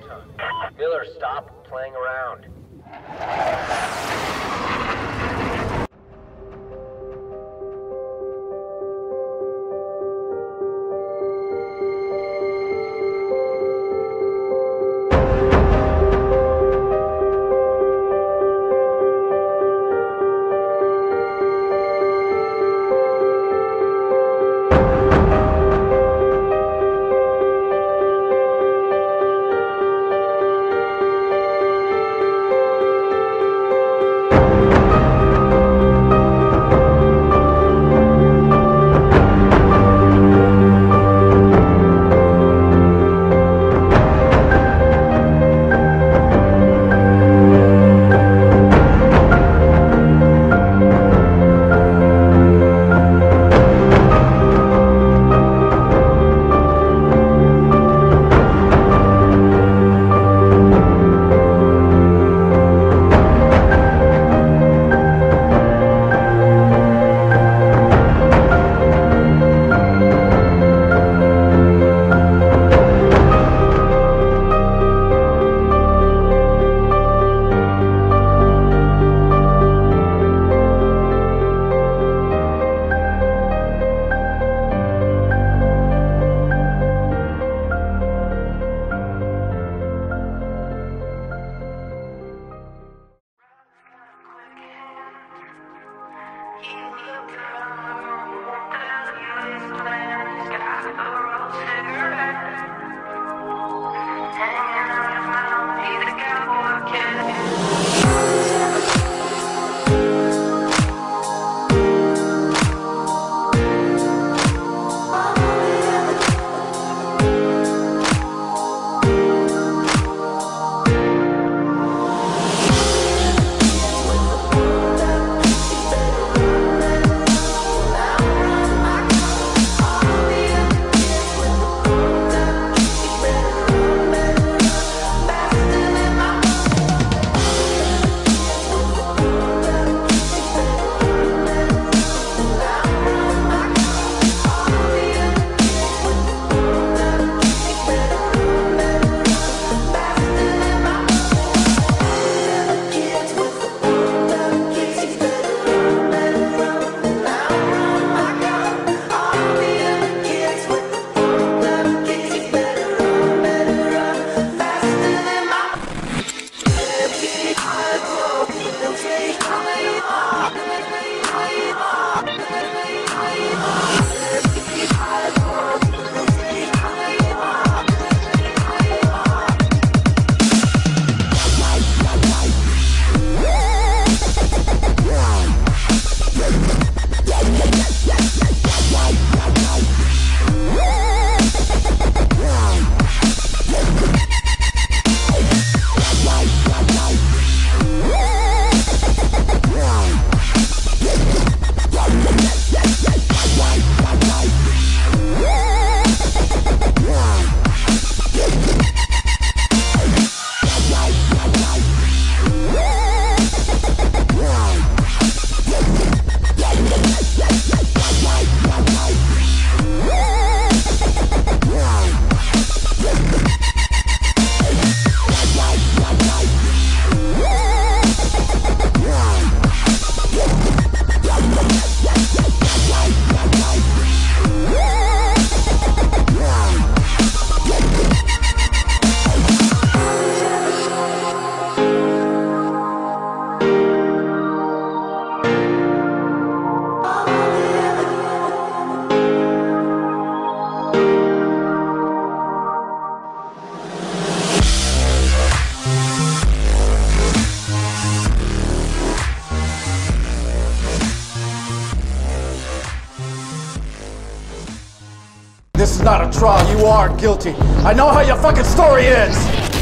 Proton. Miller, stop playing around. This is not a trial. You are guilty. I know how your fucking story ends.